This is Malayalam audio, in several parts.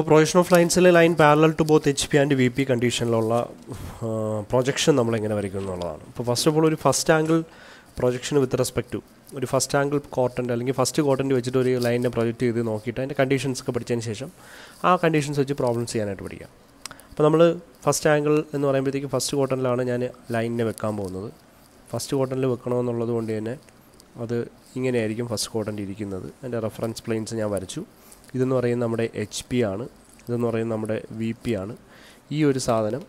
അപ്പോൾ projection of ലൈൻസിൽ line parallel to both H P and V P കണ്ടീഷനിലുള്ള projection നമ്മളെങ്ങനെ വരയ്ക്കും എന്നുള്ളതാണ്. അപ്പോൾ ഫസ്റ്റ് ഓഫ് ഓൾ ഒരു first angle projection with respect to. ഒരു ഫസ്റ്റ് ആംഗിൾ കോട്ടന്റെ അല്ലെങ്കിൽ ഫസ്റ്റ് കോട്ടന്റെ വെച്ചിട്ട് ഒരു ലൈനിനെ പ്രൊജക്റ്റ് ചെയ്ത് നോക്കിയിട്ട് അതിന്റെ കണ്ടീഷൻസ് ഒക്കെ പഠിച്ചതിന് ശേഷം ആ കണ്ടീഷൻസ് വെച്ച് പ്രോബ്ലംസ് ചെയ്യാനായിട്ട് പഠിക്കാം. അപ്പോൾ നമ്മൾ ഫസ്റ്റ് ആംഗിൾ എന്ന് പറയുമ്പോഴത്തേക്ക് ഫസ്റ്റ് കോട്ടണിലാണ് ഞാൻ ലൈനിനെ വെക്കാൻ പോകുന്നത്. ഫസ്റ്റ് കോട്ടണിൽ വെക്കണമെന്നുള്ളത് കൊണ്ട് തന്നെ അത് ഇങ്ങനെയായിരിക്കും ഫസ്റ്റ് കോട്ടന്റെ ഇരിക്കുന്നത്. എന്റെ റെഫറൻസ് പ്ലെയിൻസ് ഞാൻ വരച്ചു. ഇതെന്ന് പറയുന്നത് നമ്മുടെ എച്ച് പി ആണ്. ഇതെന്ന് പറയുന്നത് നമ്മുടെ വി പി ആണ്. ഈ ഒരു സാധനം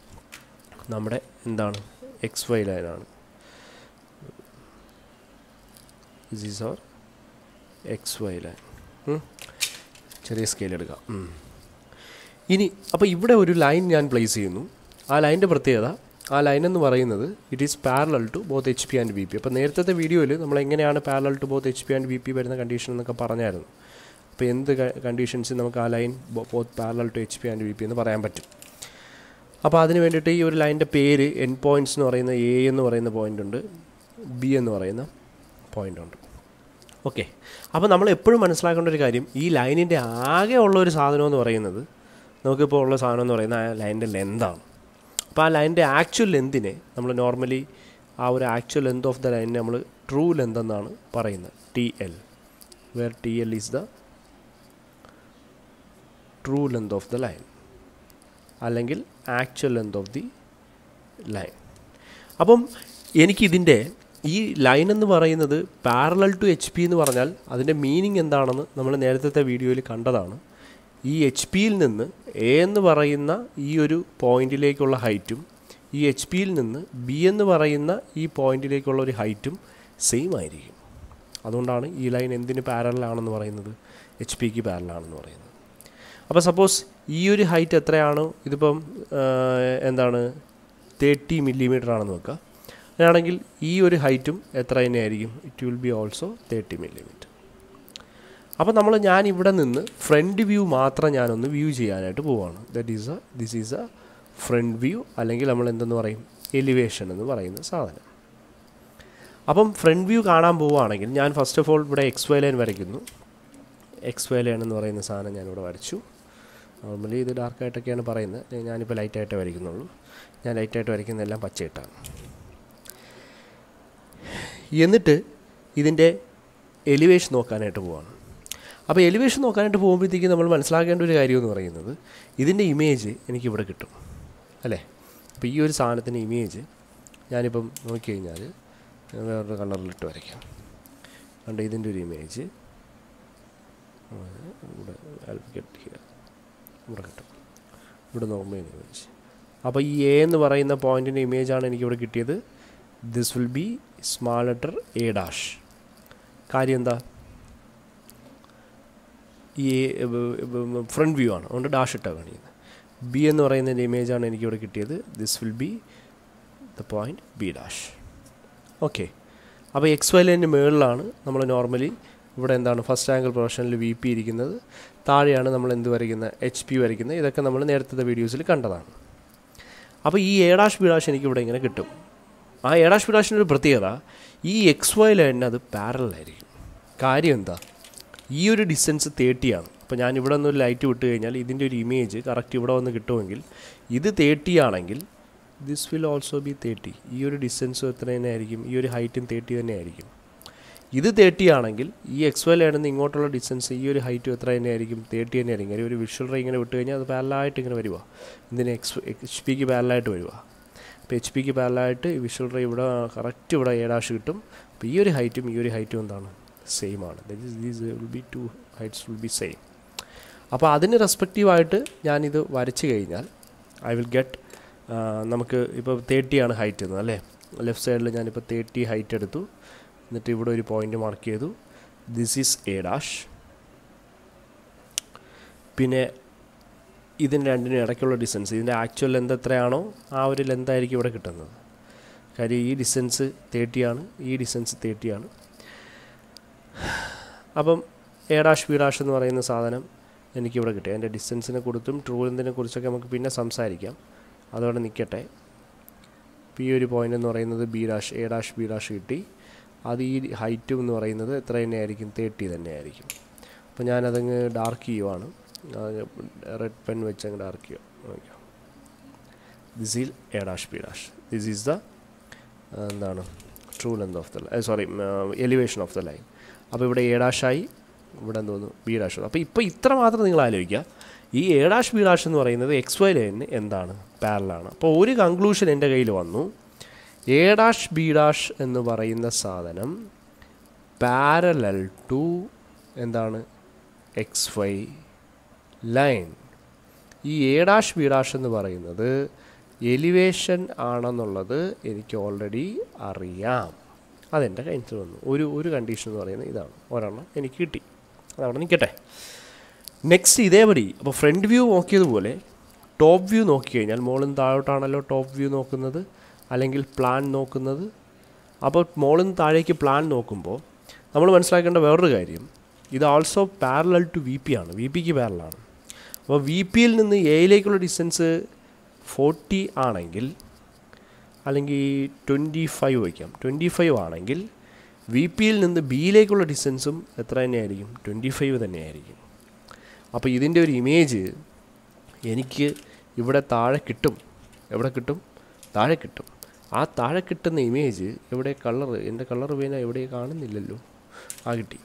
നമ്മുടെ എന്താണ്? എക്സ് വൈ ലൈനാണ് is our X Y line ചെറിയ സ്കെയിൽ എടുക്കാം. ഇനി അപ്പോൾ ഇവിടെ ഒരു ലൈൻ ഞാൻ പ്ലേസ് ചെയ്യുന്നു. ആ ലൈന്റെ പ്രത്യേകത ആ ലൈൻ എന്ന് പറയുന്നത് it is parallel to both H P and V P അപ്പോൾ നേരത്തെ വീഡിയോയിൽ നമ്മൾ എങ്ങനെയാണ് parallel to both H P and V P വരുന്ന കണ്ടീഷൻ എന്നൊക്കെ പറഞ്ഞായിരുന്നു. അപ്പോൾ എന്ത് കണ്ടീഷൻസിൽ നമുക്ക് ആ line both parallel to H P and V P എന്ന് പറയാൻ പറ്റും. അപ്പോൾ അതിന് വേണ്ടിയിട്ട് ഈ ഒരു ലൈന്റെ പേര് എൻ പോയിന്റ്സ് എന്ന് പറയുന്ന എ എന്ന് പറയുന്ന പോയിന്റ് ഉണ്ട് ബി എന്ന് പറയുന്ന പോയിന്റ് ഉണ്ട്. ഓക്കെ അപ്പോൾ നമ്മൾ എപ്പോഴും മനസ്സിലാക്കേണ്ട ഒരു കാര്യം ഈ ലൈനിന്റെ ആകെ ഉള്ള ഒരു സാധനം എന്ന് പറയുന്നത് നമുക്കിപ്പോൾ ഉള്ള സാധനം എന്ന് പറയുന്നത് ആ ലൈനിന്റെ ലെന്താണ് അപ്പോൾ ആ ലൈനിന്റെ ആക്ച്വൽ ലെന്തിനെ നമ്മൾ നോർമലി ആ ഒരു ആക്ച്വൽ ലെന്ത് ഓഫ് ദ ലൈനിനെ നമ്മൾ ട്രൂ ലെന്ത് എന്നാണ് പറയുന്നത് T L where T L is the true length of the line അല്ലെങ്കിൽ actual length of the line അപ്പം എനിക്കിതിന്റെ ഈ ലൈൻ എന്ന് പറയുന്നത് പാരലൽ ടു എച്ച് പി എന്ന് പറഞ്ഞാൽ അതിന്റെ മീനിങ് എന്താണെന്ന് നമ്മൾ നേരത്തെ വീഡിയോയിൽ കണ്ടതാണ്. ഈ എച്ച് പിയിൽ നിന്ന് എ എന്ന് പറയുന്ന ഈ ഒരു പോയിന്റിലേക്കുള്ള ഹൈറ്റും ഈ എച്ച് പിയിൽ നിന്ന് ബി എന്ന് പറയുന്ന ഈ പോയിന്റിലേക്കുള്ള ഒരു ഹൈറ്റും സെയിം ആയിരിക്കും. അതുകൊണ്ടാണ് ഈ ലൈൻ എന്തിന് പാരലാണെന്ന് പറയുന്നത്? എച്ച് പിക്ക് പാരലാണെന്ന് പറയുന്നത്. അപ്പോൾ സപ്പോസ് ഈ ഒരു ഹൈറ്റ് എത്രയാണ്? ഇതിപ്പം എന്താണ്? തേർട്ടി മില്ലിമീറ്റർ ആണെന്ന് വെക്കുക അങ്ങനെയാണെങ്കിൽ ഈ ഒരു ഹൈറ്റും എത്ര തന്നെയായിരിക്കും? It will be also thirty millimetre അപ്പോൾ നമ്മൾ ഞാൻ ഇവിടെ നിന്ന് ഫ്രണ്ട് വ്യൂ മാത്രം ഞാനൊന്ന് വ്യൂ ചെയ്യാനായിട്ട് പോവാണ്. That is a this is a front view അല്ലെങ്കിൽ നമ്മൾ എന്തെന്ന് പറയും? എലിവേഷൻ എന്ന് പറയുന്ന സാധനം. അപ്പം ഫ്രണ്ട് വ്യൂ കാണാൻ പോവുകയാണെങ്കിൽ ഞാൻ ഫസ്റ്റ് ഓഫ് ഓൾ ഇവിടെ എക്സ് വൈ ലൈൻ വരയ്ക്കുന്നു. എക്സ് വൈ ലൈൻ എന്ന് പറയുന്ന സാധനം ഞാനിവിടെ വരച്ചു. നോർമലി ഇത് ഡാർക്കായിട്ടൊക്കെയാണ് പറയുന്നത്. ഞാനിപ്പോൾ ലൈറ്റായിട്ടേ വരയ്ക്കുന്നുള്ളൂ. ഞാൻ ലൈറ്റായിട്ട് വരയ്ക്കുന്നതെല്ലാം പച്ചയിട്ടാണ്. എന്നിട്ട് ഇതിന്റെ എലിവേഷൻ നോക്കാനായിട്ട് പോവാണ്. അപ്പോൾ എലിവേഷൻ നോക്കാനായിട്ട് പോകുമ്പോഴത്തേക്ക് നമ്മൾ മനസ്സിലാക്കേണ്ട ഒരു കാര്യം എന്ന് പറയുന്നത് ഇതിന്റെ ഇമേജ് എനിക്കിവിടെ കിട്ടും. അല്ലേ? അപ്പോൾ ഈ ഒരു സാധനത്തിന്റെ ഇമേജ് ഞാനിപ്പം നോക്കിക്കഴിഞ്ഞാൽ വേറൊരു കളറിലിട്ട് വരയ്ക്കാം. കണ്ട്? ഇതിന്റെ ഒരു ഇമേജ് ഇവിടെ ഇവിടെ കിട്ടും. ഇവിടെ നോർമൽ ഇമേജ് അപ്പോൾ ഈ എ എന്ന് പറയുന്ന പോയിന്റിന്റെ ഇമേജാണ് എനിക്കിവിടെ കിട്ടിയത്. This will be small letter a dash കാര്യം എന്താ? ഈ ഫ്രണ്ട് വ്യൂ ആണ്. അതുകൊണ്ട് ഡാഷ് ഇട്ടാണ് കാണിക്കുന്നത് ബി എന്ന് പറയുന്നതിന്റെ ഇമേജാണ് എനിക്കിവിടെ കിട്ടിയത്. This will be the point B dash okay അപ്പോൾ എക്സ് വൈ ലൈന്റെ മുകളിലാണ് നമ്മൾ നോർമലി ഇവിടെ എന്താണ് ഫസ്റ്റ് ആംഗിൾ പ്രൊഫഷനിൽ വി പി ഇരിക്കുന്നത്. താഴെയാണ് നമ്മൾ എന്ത് വരയ്ക്കുന്നത് എച്ച് പി വരയ്ക്കുന്നത്. ഇതൊക്കെ നമ്മൾ നേരത്തെ വീഡിയോസിൽ കണ്ടതാണ്. അപ്പോൾ ഈ എ ഡാഷ് ബി ഡാഷ് എനിക്ക് ഇവിടെ ഇങ്ങനെ കിട്ടും. ആ എ ഡാഷ് ഒരു പ്രത്യേകത ഈ എക്സ് വൈ ലൈനിന് അത് പാരലായിരിക്കും കാര്യം എന്താ? ഈ ഒരു ഡിസ്റ്റൻസ് തേർട്ടിയാണ് അപ്പോൾ ഞാൻ ഇവിടെ നിന്ന് ഒരു ലൈറ്റ് വിട്ട് കഴിഞ്ഞാൽ ഇതിന്റെ ഒരു ഇമേജ് കറക്റ്റ് ഇവിടെ വന്ന് കിട്ടുമെങ്കിൽ ഇത് തേർട്ടി ആണെങ്കിൽ this will also be thirty ഈ ഒരു ഡിസ്റ്റൻസും എത്ര തന്നെ ആയിരിക്കും? ഈ ഒരു ഹൈറ്റും തേർട്ടി തന്നെ ആയിരിക്കും ഇത് തേർട്ടി ആണെങ്കിൽ ഈ എക്സ് വൈ ലൈനിൽ നിന്ന് ഇങ്ങോട്ടുള്ള ഡിസ്റ്റൻസ് ഈ ഒരു ഹൈറ്റ് എത്ര തന്നെ ആയിരിക്കും തേർട്ടി തന്നെ ആയിരിക്കും കാര്യം ഒരു വിഷ്വൽ റേ ഇങ്ങനെ വിട്ട് കഴിഞ്ഞാൽ അത് പാരലായിട്ട് ഇങ്ങനെ വരുക ഇതിന് എക്സ് എച്ച് പിക്ക് പാരലായിട്ട് വരിക അപ്പോൾ എച്ച് പിക്ക് പാരലായിട്ട് വിഷ്വൽ റേ ഇവിടെ കറക്റ്റ് ഇവിടെ ഏഴാഷ് കിട്ടും. അപ്പോൾ ഈ ഒരു ഹൈറ്റും ഈ ഒരു ഹൈറ്റും എന്താണ്? സെയിം ആണ്. That is these will be two heights will be same അപ്പോൾ അതിന് റെസ്പെക്റ്റീവായിട്ട് ഞാനിത് വരച്ച് കഴിഞ്ഞാൽ ഐ വിൽ ഗെറ്റ് നമുക്ക് ഇപ്പോൾ തേർട്ടിയാണ് ഹൈറ്റ് എന്ന് അല്ലേ? ലെഫ്റ്റ് സൈഡിൽ ഞാനിപ്പോൾ തേർട്ടി ഹൈറ്റ് എടുത്തു. എന്നിട്ട് ഇവിടെ ഒരു പോയിന്റ് മാർക്ക് ചെയ്തു. ദിസ് ഈസ് എ ഡാഷ് പിന്നെ ഇതിന് രണ്ടിനും ഇടയ്ക്കുള്ള ഡിസ്റ്റൻസ് ഇതിന്റെ ആക്ച്വൽ ലെന്ത് എത്രയാണോ ആ ഒരു ലെന്ത് ആയിരിക്കും ഇവിടെ കിട്ടുന്നത്. കാര്യം ഈ ഡിസ്റ്റൻസ് തേർട്ടിയാണ് ഈ ഡിസ്റ്റൻസ് തേർട്ടിയാണ് അപ്പം എ ഡാഷ് ബി ഡാഷ് എന്ന് പറയുന്ന സാധനം എനിക്കിവിടെ കിട്ടി. അതിന്റെ ഡിസ്റ്റൻസിനെ കൊടുത്തും ട്രൂ ലെന്തിനെ കുറിച്ചൊക്കെ നമുക്ക് പിന്നെ സംസാരിക്കാം. അതോടെ നിൽക്കട്ടെ. ഈ ഒരു പോയിന്റ് എന്ന് പറയുന്നത് B dash A dash B dash കിട്ടി. അത് ഈ ഹൈറ്റും എന്ന് പറയുന്നത് എത്ര തന്നെയായിരിക്കും? തേർട്ടി തന്നെയായിരിക്കും. അപ്പോൾ ഞാനതങ്ങ് ഡാർക്ക് ചെയ്യുവാണ്. റെഡ് പെൻ വെച്ച് അങ്ങോട്ട് ആർക്കിയോ ചെയ്യുക this will A dash P dash this is the എന്താണ്? True length of the sorry elevation of the line അപ്പോൾ ഇവിടെ എ ഡാഷായി ഇവിടെ എന്തോന്നു ബി ഡാഷ് അപ്പോൾ ഇപ്പോൾ ഇത്ര മാത്രം നിങ്ങൾ ആലോചിക്കുക. ഈ എ ഡാഷ് ബി ഡാഷ് എന്ന് പറയുന്നത് എക്സ് വൈ ലൈനിന് എന്താണ്? പാരലാണ് അപ്പോൾ ഒരു കൺക്ലൂഷൻ എന്റെ കയ്യിൽ വന്നു. എ ഡാഷ് ബി ഡാഷ് എന്ന് പറയുന്ന സാധനം പാരലൽ ടു എന്താണ്? എക്സ് വൈ ലൈൻ ഈ എ ഡാഷ് ബി ഡാഷ് എന്ന് പറയുന്നത് എലിവേഷൻ ആണെന്നുള്ളത് എനിക്ക് ഓൾറെഡി അറിയാം. അതെന്റെ കയ്യിൽ വന്നു. ഒരു ഒരു കണ്ടീഷൻ എന്ന് പറയുന്നത് ഇതാണ്. ഒരെണ്ണം എനിക്ക് കിട്ടി. അതവിടെ നിൽക്കട്ടെ. നെക്സ്റ്റ് ഇതേപടി. അപ്പോൾ ഫ്രണ്ട് വ്യൂ നോക്കിയതുപോലെ ടോപ്പ് വ്യൂ നോക്കി കഴിഞ്ഞാൽ മുകളിൽ താഴോട്ടാണല്ലോ ടോപ്പ് വ്യൂ നോക്കുന്നത്. അല്ലെങ്കിൽ പ്ലാൻ നോക്കുന്നത്. അപ്പോൾ മോളിൽ നിന്ന് താഴേക്ക് പ്ലാൻ നോക്കുമ്പോൾ നമ്മൾ മനസ്സിലാക്കേണ്ട വേറൊരു കാര്യം. ഇത് also parallel to V P ആണ്. വി പിക്ക് പാരലാണ് അപ്പോൾ വി പിയിൽ നിന്ന് എയിലേക്കുള്ള ഡിസ്റ്റൻസ് ഫോർട്ടി ആണെങ്കിൽ അല്ലെങ്കിൽ ട്വന്റി ഫൈവ് വയ്ക്കാം. ട്വന്റി ഫൈവ് ആണെങ്കിൽ വി പിയിൽ നിന്ന് ബിയിലേക്കുള്ള ഡിസ്റ്റൻസും എത്ര തന്നെയായിരിക്കും? ട്വന്റി ഫൈവ് തന്നെയായിരിക്കും. അപ്പോൾ ഇതിന്റെ ഒരു ഇമേജ് എനിക്ക് ഇവിടെ താഴെ കിട്ടും. എവിടെ കിട്ടും? താഴെ കിട്ടും. ആ താഴെ കിട്ടുന്ന ഇമേജ് എവിടെ കളർ എന്റെ കളർ പേന എവിടെ കാണുന്നില്ലല്ലോ. ആ കിട്ടി.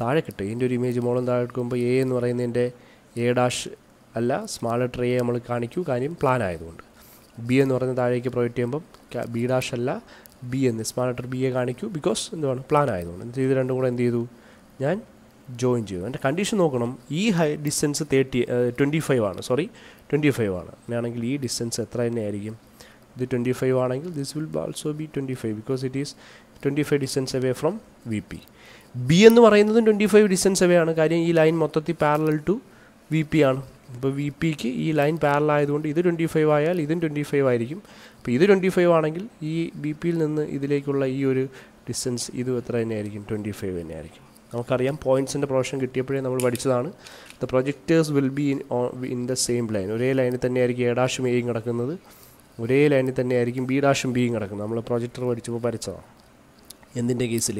താഴെ കിട്ടും. ഇതിന്റെ ഒരു ഇമേജ് മോളം താഴെ എടുക്കുമ്പോൾ എ എന്ന് പറയുന്നതിന്റെ എ ഡാഷ് അല്ല സ്മാൾ ലെറ്റർ എ നമ്മൾ കാണിക്കൂ. കാര്യം പ്ലാൻ ആയതുകൊണ്ട്. ബി എന്ന് പറയുന്ന താഴേക്ക് പ്രൊജക്റ്റ് ചെയ്യുമ്പം ബി ഡാഷ് അല്ല ബി എന്ന് സ്മാൾ ലെറ്റർ ബി എ കാണിക്കൂ. ബിക്കോസ് എന്താണ് പ്ലാൻ ആയതുകൊണ്ട്. ഇത് രണ്ടും കൂടെ എന്ത് ചെയ്തു? ഞാൻ ജോയിൻ ചെയ്തു. എന്റെ കണ്ടീഷൻ നോക്കണം. ഈ high distance thirty twenty five ആണ്. സോറി ട്വന്റി ഫൈവ് ആണ്. അങ്ങനെയാണെങ്കിൽ ഈ ഡിസ്റ്റൻസ് എത്ര തന്നെയായിരിക്കും? ഇത് ട്വന്റി ഫൈവ് ആണെങ്കിൽ this will also be twenty five because it is twenty five distance away from V P B എന്ന് പറയുന്നതും ട്വന്റി ഫൈവ് ഡിസ്റ്റൻസ് അവേ ആണ്. കാര്യം ഈ ലൈൻ മൊത്തത്തിൽ പാരലൽ ടു വി പി ആണ്. അപ്പോൾ വി പിക്ക് ഈ ലൈൻ പാരൽ ആയതുകൊണ്ട് ഇത് ട്വന്റി ഫൈവ് ആയാൽ ഇതും ട്വന്റി ഫൈവ് ആയിരിക്കും. അപ്പോൾ ഇത് ട്വന്റി ഫൈവ് ആണെങ്കിൽ ഈ ബി പിയിൽ നിന്ന് ഇതിലേക്കുള്ള ഈ ഒരു ഡിസ്റ്റൻസ് ഇതും എത്ര തന്നെയായിരിക്കും? ട്വന്റി ഫൈവ് തന്നെയായിരിക്കും. നമുക്കറിയാം പോയിന്റ്സിന്റെ പ്രൊഫഷൻ കിട്ടിയപ്പോഴേ നമ്മൾ പഠിച്ചതാണ്. The projectors will be in in the same line ഒരേ ലൈനിൽ തന്നെയായിരിക്കും എ എയും കിടക്കുന്നത്. ഒരേ ലൈനിൽ തന്നെയായിരിക്കും ബി ഡാഷും ബിയും കിടക്കുന്നത്. നമ്മൾ പ്രൊജക്ടർ പഠിച്ചപ്പോൾ പരിച്ചതാണ് എന്തിന്റെ കേസിൽ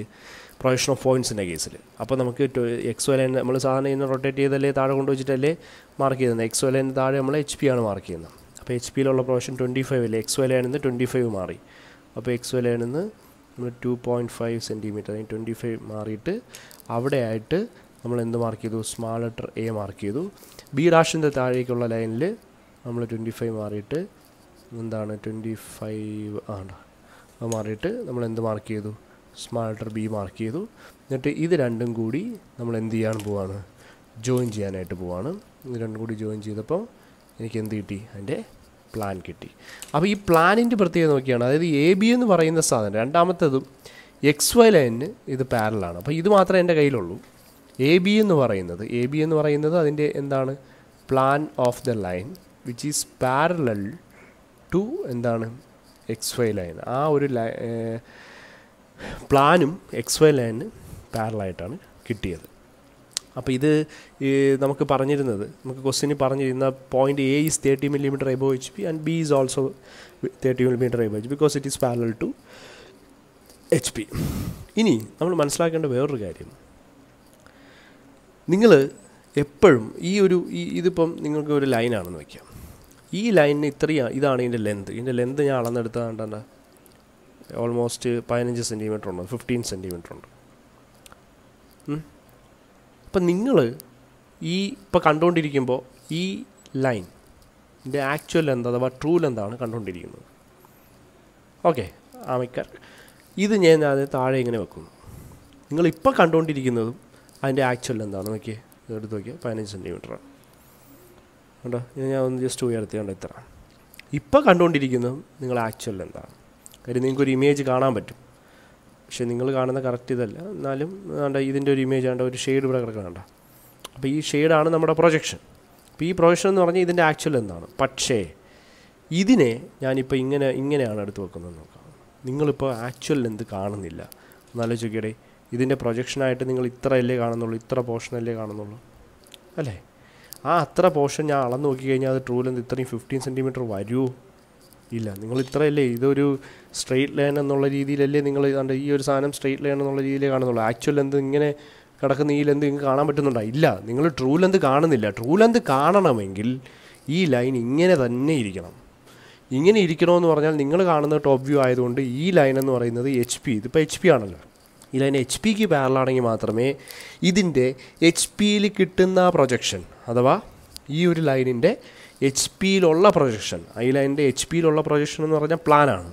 പ്രൊജക്ഷൻ ഓഫ് പോയിന്റ്സിന്റെ കേസിൽ അപ്പോൾ നമുക്ക് എക്സ് വലൈൻ ലൈൻ നമ്മൾ സാധാരണ ഇന്ന് റൊട്ടേറ്റ് ചെയ്തല്ലേ താഴെ കൊണ്ടുവച്ചിട്ടല്ലേ മാർക്ക് ചെയ്യുന്നത്. എക്സ് വൈ ലൈൻ താഴെ നമ്മൾ എച്ച് പി ആണ് മാർക്ക് ചെയ്യുന്നത്. അപ്പോൾ എച്ച് പിയിലുള്ള പ്രൊജക്ഷൻ ട്വന്റി ഫൈവ് അല്ലേ എക്സ് വൈ ലൈനിൽ നിന്ന് ട്വന്റി ഫൈവ് മാറി. അപ്പോൾ എക്സ് വൈ ലൈനിൽ നിന്ന് നമ്മൾ ടു പോയിന്റ് ഫൈവ് സെന്റിമീറ്റർ അല്ലെങ്കിൽ ട്വന്റി ഫൈവ് മാറിയിട്ട് അവിടെ ആയിട്ട് നമ്മൾ എന്ത് മാർക്ക് ചെയ്തു? സ്മാൾ ലെറ്റർ എ മാർക്ക് ചെയ്തു. ബി ഡാഷിന്റെ താഴേക്കുള്ള ലൈനിൽ നമ്മൾ ട്വന്റി ഫൈവ് മാറിയിട്ട് എന്താണ് ട്വന്റി ഫൈവ് ആണ്. അത് മാറിയിട്ട് നമ്മൾ എന്ത് മാർക്ക് ചെയ്തു സ്മാൾട്ടർ ബി മാർക്ക് ചെയ്തു. എന്നിട്ട് ഇത് രണ്ടും കൂടി നമ്മൾ എന്ത് ചെയ്യാൻ പോവാണ്? ജോയിൻ ചെയ്യാനായിട്ട് പോവാണ്. ഇത് രണ്ടും കൂടി ജോയിൻ ചെയ്തപ്പോൾ എനിക്ക് എന്ത് കിട്ടി? അതിന്റെ പ്ലാൻ കിട്ടി. അപ്പോൾ ഈ പ്ലാനിന്റെ പ്രത്യേകത നോക്കിയാണ്. അതായത് എ ബി എന്ന് പറയുന്ന സാധനം രണ്ടാമത്തേതും എക്സ് വൈ ലൈനിന് ഇത് പാരലാണ് അപ്പോൾ ഇത് മാത്രമേ എന്റെ കയ്യിലുള്ളൂ. എ ബി എന്ന് പറയുന്നത് എ ബി എന്ന് പറയുന്നത് അതിന്റെ എന്താണ്? Plan of the line which is parallel to എന്താണ്? എക്സ് വൈ ലൈൻ ആ ഒരു ലൈ പ്ലാനും എക്സ് വൈ ലൈനിന് പാരലായിട്ടാണ് കിട്ടിയത്. അപ്പോൾ ഇത് നമുക്ക് പറഞ്ഞിരുന്നത് നമുക്ക് ക്വസ്റ്റിന് പറഞ്ഞിരുന്ന point A is thirty millimetre above H P and B is also thirty millimetre above H because it is parallel to H P ഇനി നമ്മൾ മനസ്സിലാക്കേണ്ട വേറൊരു കാര്യം. നിങ്ങൾ എപ്പോഴും ഈ ഒരു ഈ ഇതിപ്പം നിങ്ങൾക്ക് ഒരു ലൈനാണെന്ന് വയ്ക്കാം ഈ ലൈനിന് ഇത്രയും ഇതാണ് ഇതിന്റെ ലെന്ത് ഇതിന്റെ ലെന്ത് ഞാൻ അളന്നെടുത്തതാണ്ട് ഓൾമോസ്റ്റ് പതിനഞ്ച് സെന്റിമീറ്റർ ഉണ്ട് ഫിഫ്റ്റീൻ സെന്റിമീറ്റർ ഉണ്ട്. അപ്പം നിങ്ങൾ ഈ ഇപ്പോൾ കണ്ടുകൊണ്ടിരിക്കുമ്പോൾ ഈ ലൈൻ ഇതിന്റെ ആക്ച്വൽ ലെന്ത് അഥവാ ട്രൂ ലെന്താണ് കണ്ടുകൊണ്ടിരിക്കുന്നത്. ഓക്കെ ആമിക്കാർ ഇത് ഞാൻ അത് താഴെ ഇങ്ങനെ വെക്കുന്നു. നിങ്ങളിപ്പോൾ കണ്ടുകൊണ്ടിരിക്കുന്നതും അതിന്റെ ആക്ച്വൽ എന്താണ് നോക്കിയേ എടുത്ത് നോക്കിയാൽ പതിനഞ്ച് സെന്റിമീറ്ററാണ് കണ്ടോ? ഇത് ഞാൻ ഒന്ന് ജസ്റ്റ് ഉയർത്തി കണ്ടോ ഇത്ര. ഇപ്പോൾ കണ്ടുകൊണ്ടിരിക്കുന്നത് നിങ്ങൾ ആക്ച്വൽ എന്താണ്? കാര്യം നിങ്ങൾക്കൊരു ഇമേജ് കാണാൻ പറ്റും. പക്ഷേ നിങ്ങൾ കാണുന്ന കറക്റ്റ് ഇതല്ല. എന്നാലും വേണ്ട ഇതിന്റെ ഒരു ഇമേജ് വേണ്ട ഒരു ഷെയ്ഡ് ഇവിടെ കിടക്കണ്ട അപ്പോൾ ഈ ഷെയ്ഡാണ് നമ്മുടെ പ്രൊജക്ഷൻ അപ്പോൾ ഈ പ്രൊജക്ഷൻ എന്ന് പറഞ്ഞാൽ ഇതിന്റെ ആക്ച്വൽ എന്താണ്? പക്ഷേ ഇതിനെ ഞാനിപ്പോൾ ഇങ്ങനെ ഇങ്ങനെയാണ് എടുത്ത് വെക്കുന്നത് നോക്കാം. നിങ്ങളിപ്പോൾ ആക്ച്വൽ എന്ത് കാണുന്നില്ല? എന്നാലോചിക്കടേ ഇതിന്റെ പ്രൊജക്ഷനായിട്ട് നിങ്ങൾ ഇത്ര അല്ലേ കാണുന്നുള്ളൂ ഇത്ര പോർഷനല്ലേ കാണുന്നുള്ളൂ. അല്ലേ? ആ അത്ര പോർഷൻ ഞാൻ അളന്ന് നോക്കി കഴിഞ്ഞാൽ അത് ട്രൂ ലെന്ത്? ഇത്രയും ഫിഫ്റ്റീൻ സെന്റിമീറ്റർ വരുമോ ഇല്ല നിങ്ങൾ ഇത്രയല്ലേ ഇതൊരു സ്ട്രെയിറ്റ് ലൈൻ എന്നുള്ള രീതിയിലല്ലേ നിങ്ങൾ കണ്ട ഈ ഒരു സാധനം സ്ട്രെയിറ്റ് ലൈൻ എന്നുള്ള രീതിയിലേ കാണുന്നുള്ളൂ. ആക്ച്വൽ എന്ത് ഇങ്ങനെ കിടക്കുന്ന ഈ ലെന്ത് നിങ്ങൾക്ക് കാണാൻ പറ്റുന്നുണ്ടോ? ഇല്ല നിങ്ങൾ ട്രൂ ലെന്ത് കാണുന്നില്ല. ട്രൂ ലെന്ത് കാണണമെങ്കിൽ ഈ ലൈൻ ഇങ്ങനെ തന്നെ ഇരിക്കണം. ഇങ്ങനെ ഇരിക്കണമെന്ന് പറഞ്ഞാൽ നിങ്ങൾ കാണുന്ന ടോപ്പ് വ്യൂ ആയതുകൊണ്ട് ഈ ലൈൻ എന്ന് പറയുന്നത് എച്ച് പി ഇതിപ്പോൾ എച്ച് പി ആണല്ലോ. ലൈൻ എച്ച് പിക്ക് പാരലാണെങ്കിൽ മാത്രമേ ഇതിന്റെ എച്ച് പിയിൽ കിട്ടുന്ന പ്രൊജക്ഷൻ അഥവാ ഈ ഒരു ലൈനിന്റെ എച്ച് പിയിലുള്ള പ്രൊജക്ഷൻ ഈ ലൈനിന്റെ എച്ച് പിയിലുള്ള പ്രൊജക്ഷൻ എന്ന് പറഞ്ഞാൽ പ്ലാനാണ്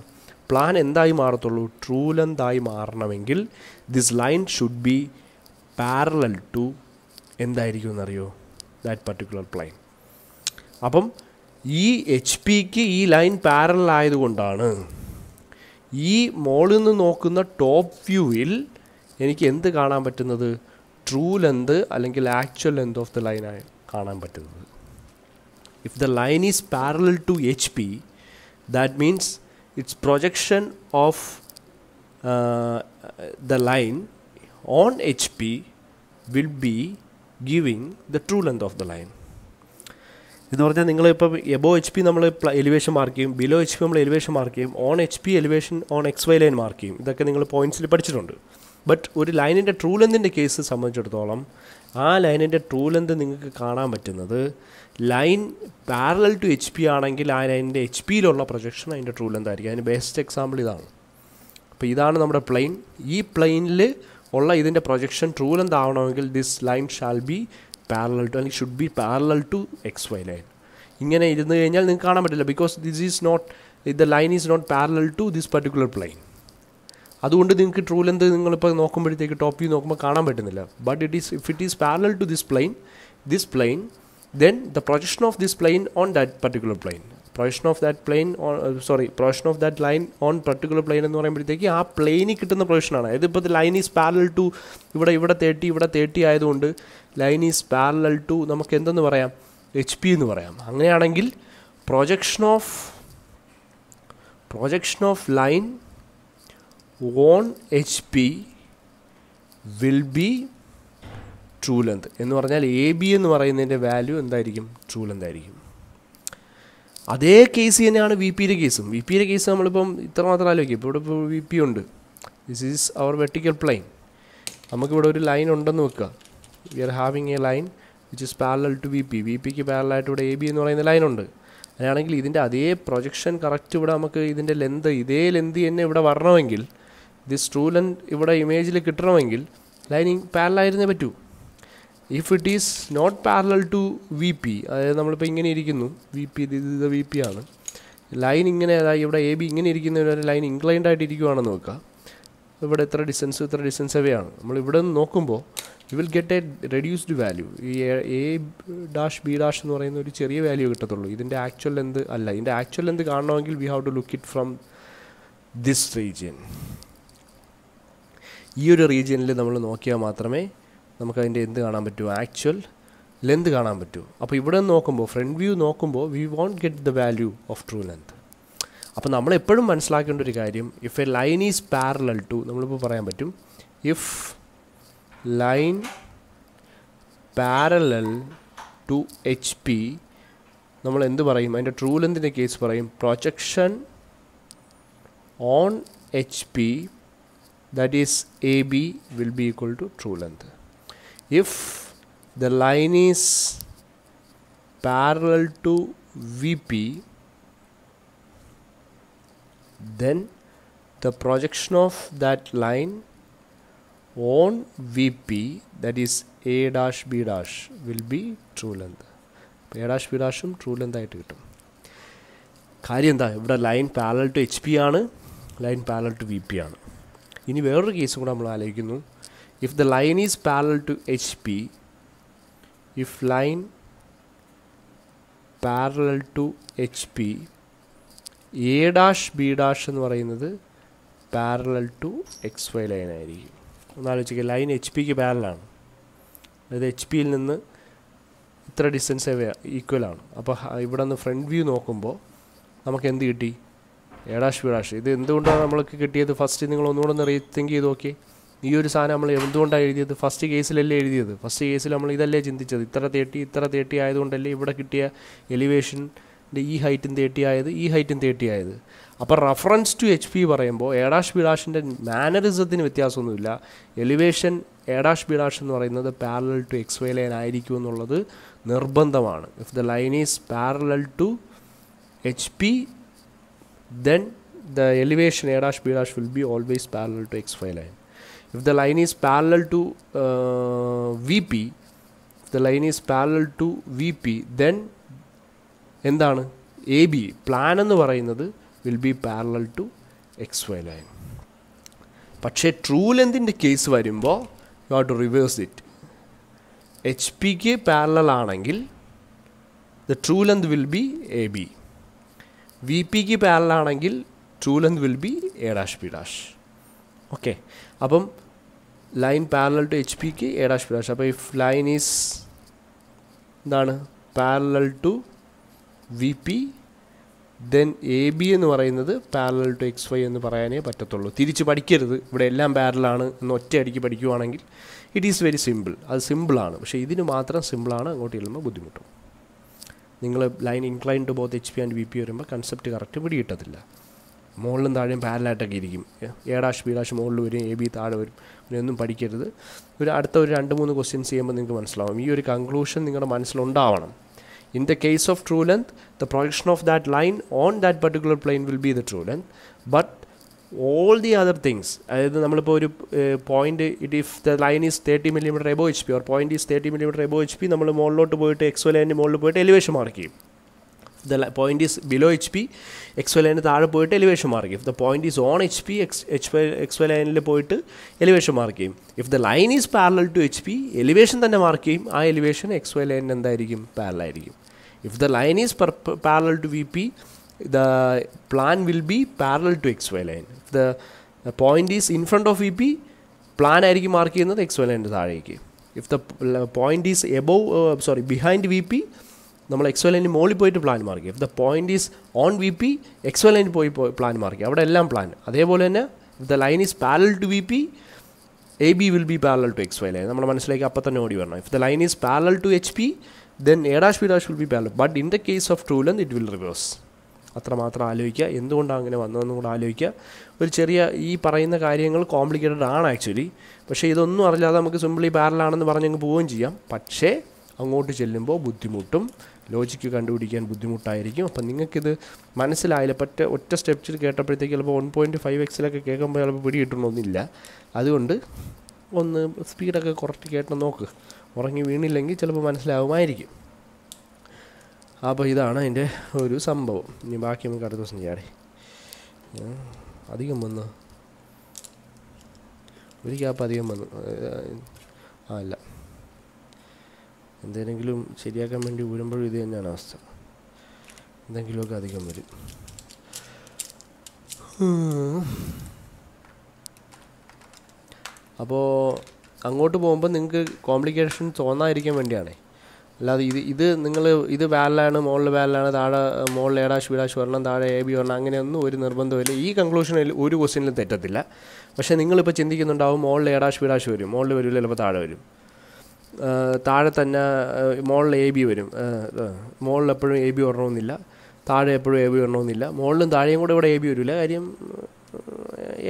പ്ലാൻ എന്തായി മാറത്തുള്ളൂ? ട്രൂ ലെന്തായി മാറണമെങ്കിൽ this line should be parallel to എന്തായിരിക്കും എന്നറിയോ? ദാറ്റ് പർട്ടിക്കുലർ പ്ലൈൻ അപ്പം ഈ എച്ച് പിക്ക് ഈ ലൈൻ പാരലായതുകൊണ്ടാണ് ഈ മോളിൽ നിന്ന് നോക്കുന്ന ടോപ്പ് വ്യൂവിൽ എനിക്ക് എന്ത് കാണാൻ പറ്റുന്നത്? ട്രൂ ലെന്ത് അല്ലെങ്കിൽ ആക്ച്വൽ ലെന്ത് ഓഫ് ദ ആയി കാണാൻ പറ്റുന്നത്. If the line is parallel to H P that means its projection of the line on H P will be giving the true length of the line എന്ന് പറഞ്ഞാൽ നിങ്ങൾ ഇപ്പം എബോ എച്ച് പി നമ്മൾ എലിവേഷൻ മാർക്ക് ചെയ്യും ബിലോ എച്ച് പി നമ്മൾ എലിവേഷൻ മാർക്ക് ചെയ്യും on H P elevation on X Y line mark ചെയ്യും. ഇതൊക്കെ നിങ്ങൾ പോയിന്റ്സിൽ പഠിച്ചിട്ടുണ്ട്. ബട്ട് ഒരു ലൈനിന്റെ ട്രൂ ലെന്തിന്റെ കേസ് സംബന്ധിച്ചിടത്തോളം ആ ലൈനിന്റെ ട്രൂ ലെന്ത് നിങ്ങൾക്ക് കാണാൻ പറ്റുന്നത് line parallel to H P ആണെങ്കിൽ ആ ലൈനിന്റെ എച്ച് പിയിലുള്ള പ്രൊജക്ഷൻ അതിന്റെ ട്രൂ ലെന്ത് ആയിരിക്കും. അതിന് ബെസ്റ്റ് എക്സാമ്പിൾ ഇതാണ്. അപ്പോൾ ഇതാണ് നമ്മുടെ പ്ലെയിൻ ഈ പ്ലെയിനിൽ ഉള്ള ഇതിന്റെ പ്രൊജക്ഷൻ ട്രൂ ലെന്ത് ആവണമെങ്കിൽ this line shall be parallel to അല്ലെങ്കിൽ should be parallel to X Y line ഇങ്ങനെ ഇരുന്ന് കഴിഞ്ഞാൽ നിങ്ങൾക്ക് കാണാൻ പറ്റില്ല because this is not the line is not parallel to this particular plane അതുകൊണ്ട് നിങ്ങൾക്ക് ട്രൂ ലെന്ത് നിങ്ങളിപ്പോൾ നോക്കുമ്പോഴത്തേക്ക് ടോപ്പ് വ്യൂ നോക്കുമ്പോൾ കാണാൻ പറ്റുന്നില്ല. But it is if it is parallel to this plane this plane then the projection of this plane on that particular plane projection of that plane sorry projection of that line on particular plane എന്ന് പറയുമ്പോഴത്തേക്ക് ആ പ്ലെയിനിൽ കിട്ടുന്ന പ്രൊജക്ഷനാണ് അതായത് ഇപ്പോൾ ലൈൻ ഈസ് പാരലൽ ടു ഇവിടെ ഇവിടെ തേർട്ടി ഇവിടെ തേർട്ടി ആയതുകൊണ്ട് ലൈൻ ഈസ് പാരലൽ ടു നമുക്ക് എന്തെന്ന് പറയാം? എച്ച് പി എന്ന് പറയാം. അങ്ങനെയാണെങ്കിൽ projection of projection of line on H P will be true length എന്ന് പറഞ്ഞാൽ എ ബി എന്ന് പറയുന്നതിന്റെ വാല്യൂ എന്തായിരിക്കും? ട്രൂ ലെന്ത് ആയിരിക്കും. അതേ കേസ് തന്നെയാണ് വി പിയുടെ കേസും വി പിയുടെ കേസ് നമ്മളിപ്പം ഇത്ര മാത്രം ആലോചിക്കും. ഇപ്പോൾ ഇവിടെ ഇപ്പോൾ വി പി ഉണ്ട്. This is our vertical plane നമുക്കിവിടെ ഒരു ലൈൻ ഉണ്ടെന്ന് വെക്കുക. We are having a line which is parallel to V P V പിക്ക് പാരലായിട്ട് ഇവിടെ എ ബി എന്ന് പറയുന്ന ലൈൻ ഉണ്ട്. അങ്ങനെയാണെങ്കിൽ ഇതിന്റെ അതേ പ്രൊജക്ഷൻ കറക്റ്റ് ഇവിടെ നമുക്ക് ഇതിന്റെ ലെന്ത് ഇതേ ലെന്ത് തന്നെ ഇവിടെ വരണമെങ്കിൽ ദിസ് ട്രൂ ലെന്ത് ഇവിടെ ഇമേജിൽ കിട്ടണമെങ്കിൽ ലൈനിങ് പാരലായിരുന്നേ പറ്റൂ. If it is not parallel to V P അതായത് നമ്മളിപ്പോൾ ഇങ്ങനെ ഇരിക്കുന്നു. വി പി ഇത് വി പി ആണ്. ലൈൻ ഇങ്ങനെ അതായത് ഇവിടെ എ ബി ഇങ്ങനെ ഇരിക്കുന്ന ഒരു ലൈൻ ഇൻക്ലൈൻഡ് ആയിട്ട് ഇരിക്കുവാണെന്ന് നോക്കുക. ഇവിടെ ഇത്ര ഡിസ്റ്റൻസ് ഇത്ര ഡിസ്റ്റൻസ് അവയാണ്. നമ്മൾ ഇവിടെ നിന്ന് നോക്കുമ്പോൾ you will get a reduced value ഈ എ ഡാഷ് ബി ഡാഷ് എന്ന് പറയുന്ന ഒരു ചെറിയ വാല്യൂ കിട്ടത്തുള്ളൂ. ഇതിന്റെ ആക്ച്വൽ എന്ത് അല്ല. ഇതിന്റെ ആക്ച്വൽ എന്ത് കാണണമെങ്കിൽ we have to look it from this region ഈ ഒരു റീജിയനിൽ നമ്മൾ നോക്കിയാൽ മാത്രമേ നമുക്കതിന്റെ എന്ത് കാണാൻ പറ്റൂ? ആക്ച്വൽ ലെന്ത് കാണാൻ പറ്റൂ. അപ്പോൾ ഇവിടെ നിന്ന് നോക്കുമ്പോൾ ഫ്രണ്ട് വ്യൂ നോക്കുമ്പോൾ we won't get the value of true length അപ്പോൾ നമ്മൾ എപ്പോഴും മനസ്സിലാക്കേണ്ട ഒരു കാര്യം if a line is parallel to നമ്മളിപ്പോൾ പറയാൻ പറ്റും if line parallel to H P നമ്മൾ എന്ത് പറയും? അതിന്റെ ട്രൂ ലെന്തിന്റെ കേസ് പറയും projection on H P that is AB will be equal to true length. If the line is parallel to VP, then the projection of that line on VP, that is A dash B dash, will be true length. A dash B ഡാഷും true length ആയിട്ട് കിട്ടും കാര്യം എന്താ ഇവിടെ line parallel to H P ആണ് line parallel to V P ആണ് ഇനി വേറൊരു കേസും കൂടെ നമ്മൾ ആലോചിക്കുന്നു. If the line is parallel to H P if line parallel to H P A dash B dash എന്ന് പറയുന്നത് parallel to X Y line ആയിരിക്കും. ഒന്ന് ആലോചിക്കുക ലൈൻ എച്ച് പിക്ക് പാരലാണ് അതായത് എച്ച് പിയിൽ നിന്ന് ഇത്ര ഡിസ്റ്റൻസ് ഈക്വലാണ് അപ്പോൾ ഇവിടെ നിന്ന് ഫ്രണ്ട് വ്യൂ നോക്കുമ്പോൾ നമുക്ക് എന്ത് കിട്ടി? ഏടാഷ് ശിവരാഷ് ഇത് എന്തുകൊണ്ടാണ് നമ്മൾക്ക് കിട്ടിയത്? ഫസ്റ്റ് നിങ്ങൾ ഒന്നുകൂടെ ഒന്ന് റീത്തിങ്ക് ചെയ്ത് നോക്കി. ഈ ഒരു സാധനം നമ്മൾ എന്തുകൊണ്ടാണ് എഴുതിയത്? ഫസ്റ്റ് കേസിലല്ലേ എഴുതിയത്? ഫസ്റ്റ് കേസിൽ നമ്മൾ ഇതല്ലേ ചിന്തിച്ചത്? ഇത്ര തേട്ടി ഇത്ര തേട്ടി ആയതുകൊണ്ടല്ലേ ഇവിടെ കിട്ടിയ എലിവേഷന്റെ ഈ ഹൈറ്റും തേട്ടി ആയത് ഈ ഹൈറ്റും തേട്ടി ആയത്? അപ്പോൾ റഫറൻസ് ടു എച്ച് പി പറയുമ്പോൾ ഏടാഷ് ബിഡാഷിന്റെ മാനറിസത്തിന് വ്യത്യാസമൊന്നുമില്ല. എലിവേഷൻ ഏടാഷ് ബിഡാഷ് എന്ന് പറയുന്നത് parallel to X Y line ആയിരിക്കും എന്നുള്ളത് നിർബന്ധമാണ്. If the line is parallel to H P then the elevation a dash b dash will be always parallel to xy line if the line is parallel to uh, vp if the line is parallel to vp then എന്താണ് എ ബി പ്ലാൻ എന്ന് പറയുന്നത് will be parallel to X Y line പക്ഷേ ട്രൂ ലെന്തിന്റെ കേസ് വരുമ്പോൾ you have to reverse it H pick parallel ആണെങ്കിൽ the true length will be A B V pick പാരലാണെങ്കിൽ true length will be A dash P dash okay അപ്പം ലൈൻ പാരലൽ ടു എച്ച് പിക്ക് എ ഡാഷ് പി ഡാഷ് അപ്പോൾ ഇഫ് ലൈൻ ഈസ് എന്താണ്? Parallel to V P then A B എന്ന് പറയുന്നത് പാരലൽ ടു എക്സ് വൈ എന്ന് പറയാനേ പറ്റത്തുള്ളൂ. തിരിച്ച് പഠിക്കരുത്. ഇവിടെ എല്ലാം പാരലാണ് എന്ന് ഒറ്റയടിക്ക് പഠിക്കുവാണെങ്കിൽ ഇറ്റ് ഈസ് വെരി സിമ്പിൾ അത് സിമ്പിളാണ് പക്ഷേ ഇതിന് മാത്രം സിമ്പിളാണ് അങ്ങോട്ട് ചെല്ലുമ്പോൾ ബുദ്ധിമുട്ടും. നിങ്ങൾ line incline to both H P and V P വരുമ്പോൾ കൺസെപ്റ്റ് കറക്റ്റ് പിടികിട്ടത്തില്ല. മുകളിലും താഴെയും പാരലായിട്ടൊക്കെ ഇരിക്കും. എ ഡാഷ് ബി ഡാഷ് മുകളിൽ വരും എ ബി താഴെ വരും. പിന്നെ ഒന്നും പഠിക്കരുത്. ഒരു അടുത്ത ഒരു രണ്ട് മൂന്ന് ക്വസ്റ്റ്യൻസ് ചെയ്യുമ്പോൾ നിങ്ങൾക്ക് മനസ്സിലാവും. ഈ ഒരു കൺക്ലൂഷൻ നിങ്ങളുടെ മനസ്സിലുണ്ടാവണം. In the case of true length the projection of that line on that particular plane will be the true length but all the other things അതായത് നമ്മളിപ്പോൾ ഒരു point it if the line is thirty millimetre above H P or point is thirty millimetre above H P നമ്മൾ മുകളിലോട്ട് പോയിട്ട് എക്സ് ലൈനിന്റെ മുകളിൽ പോയിട്ട് എലിവേഷൻ മാർക്ക് ചെയ്യും. The point is below H P X ലൈനിന് താഴെ പോയിട്ട് എലിവേഷൻ മാർക്ക് ചെയ്യും. If the point is on H P X H X ലൈനിൽ പോയിട്ട് എലിവേഷൻ മാർക്ക് ചെയ്യും. If the line is parallel to H P elevation തന്നെ മാർക്ക് ചെയ്യും. ആ എലിവേഷൻ എക്സ് വൈ ലൈനിന് എന്തായിരിക്കും? പാരലായിരിക്കും if the line is parallel to V P the plan will be parallel to X Y line if the point is in front of V P plan ആയിരിക്കും മാർക്ക് ചെയ്യുന്നത് എക്സ് വൈ ലൈനിന്റെ താഴേക്ക്. If the point is above sorry behind V P നമ്മൾ എക്സ് വൈ ലൈനിന് മുകളിൽ പോയിട്ട് പ്ലാൻ മാർക്ക് ചെയ്യും. If the point is on V P X Y ലൈനിൽ പോയി പ്ലാൻ മാർക്ക് ചെയ്യും. അവിടെ എല്ലാം പ്ലാൻ അതേപോലെ തന്നെ if the line is parallel to V P A B will be parallel to X Y line നമ്മുടെ മനസ്സിലേക്ക് അപ്പം തന്നെ ഓടി വരണം. If the line is parallel to H P then A dash B dash will be parallel but in the case of true length it will reverse അത്രമാത്രം ആലോചിക്കുക. എന്തുകൊണ്ടാണ് അങ്ങനെ വന്നതെന്നും കൂടെ ആലോചിക്കുക. ഒരു ചെറിയ ഈ പറയുന്ന കാര്യങ്ങൾ കോംപ്ലിക്കേറ്റഡ് ആണ് ആക്ച്വലി പക്ഷേ ഇതൊന്നും അറിയാതെ നമുക്ക് സിമ്പിളി പാരലാണെന്ന് പറഞ്ഞങ്ങ് പോവുകയും ചെയ്യാം. പക്ഷേ അങ്ങോട്ട് ചെല്ലുമ്പോൾ ബുദ്ധിമുട്ടും ലോജിക്ക് കണ്ടുപിടിക്കാൻ ബുദ്ധിമുട്ടായിരിക്കും. അപ്പം നിങ്ങൾക്കിത് മനസ്സിലായില്ല. പറ്റ ഒറ്റ സ്റ്റെപ്സിൽ കേട്ടപ്പോഴത്തേക്ക് ചിലപ്പോൾ വൺ പോയിന്റ് ഫൈവ് എക്സിലൊക്കെ കേൾക്കുമ്പോൾ ചിലപ്പോൾ പിടി കിട്ടണമെന്നില്ല അതുകൊണ്ട് ഒന്ന് സ്പീഡൊക്കെ കുറച്ച് കേട്ട് നോക്ക്. ഉറങ്ങി വീണില്ലെങ്കിൽ ചിലപ്പോൾ മനസ്സിലാവുമായിരിക്കും. അപ്പോൾ ഇതാണ് അതിന്റെ ഒരു സംഭവം. ഇനി ബാക്കി നമുക്ക് അടുത്ത ദിവസം ചെയ്യാറേ അധികം വന്നു? ഒരു ക്യാപ്പ് അധികം വന്നു. ആ അല്ല. എന്തെങ്കിലും ശരിയാക്കാൻ വേണ്ടി വരുമ്പോഴും ഇത് തന്നെയാണ് അവസ്ഥ. എന്തെങ്കിലുമൊക്കെ അധികം വരും. അപ്പോൾ അങ്ങോട്ട് പോകുമ്പോൾ നിങ്ങൾക്ക് കോംപ്ലിക്കേഷൻ തോന്നാതിരിക്കാൻ വേണ്ടിയാണേ. അല്ലാതെ ഇത് ഇത് നിങ്ങൾ ഇത് വാലാണ് മുകളിൽ വാലാണ് താഴെ മുകളിൽ ഏടാഷ് വീടാഷ് വരണം താഴെ എ ബി വരണം അങ്ങനെയൊന്നും ഒരു നിർബന്ധമില്ല ഈ കൺക്ലൂഷനിൽ ഒരു ക്വസ്റ്റ്യനിലും തെറ്റത്തില്ല. പക്ഷേ നിങ്ങളിപ്പോൾ ചിന്തിക്കുന്നുണ്ടാവും മുകളിൽ ഏടാഷ് വീടാഷ് വരും മുകളിൽ വരില്ല ചിലപ്പോൾ താഴെ വരും. താഴെ തന്നെ മുകളിൽ എ ബി വരും. മുകളിൽ എപ്പോഴും എ ബി വരണമെന്നില്ല. താഴെ എപ്പോഴും എ ബി വരണമെന്നില്ല. മുകളിലും താഴെയും കൂടെ ഇവിടെ എ ബി വരില്ല കാര്യം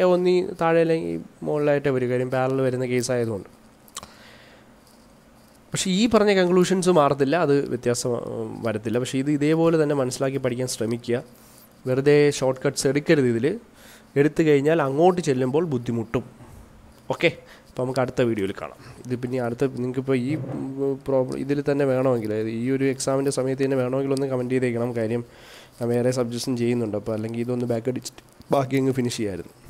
എ ഒന്നി താഴെ അല്ലെങ്കിൽ മുകളിലായിട്ടേ വരും. കാര്യം പാരൽ വരുന്ന കേസ് ആയതുകൊണ്ട്. പക്ഷേ ഈ പറഞ്ഞ കൺക്ലൂഷൻസ് മാറത്തില്ല. അത് വ്യത്യാസം വരത്തില്ല. പക്ഷേ ഇത് ഇതേപോലെ തന്നെ മനസ്സിലാക്കി പഠിക്കാൻ ശ്രമിക്കുക. വെറുതെ ഷോർട്ട് കട്ട്സ് എടുക്കരുത് ഇതിൽ എടുത്തു കഴിഞ്ഞാൽ അങ്ങോട്ട് ചെല്ലുമ്പോൾ ബുദ്ധിമുട്ടും. ഓക്കെ? അപ്പോൾ നമുക്ക് അടുത്ത വീഡിയോയിൽ കാണാം. ഇത് പിന്നെ അടുത്ത നിങ്ങൾക്കിപ്പോൾ ഈ പ്രോബ്ലം ഇതിൽ തന്നെ വേണമെങ്കിൽ ഈ ഒരു എക്സാമിന്റെ സമയത്ത് തന്നെ വേണമെങ്കിൽ ഒന്ന് കമന്റ് ചെയ്തേക്കണം. കാര്യം ഞാൻ വേറെ സബ്ജക്ഷൻ ചെയ്യുന്നുണ്ട്. അപ്പോൾ അല്ലെങ്കിൽ ഇതൊന്ന് ബാക്ക് അടിച്ചിട്ട് ബാക്കി അങ്ങ് ഫിനിഷ് ചെയ്യാമായിരുന്നു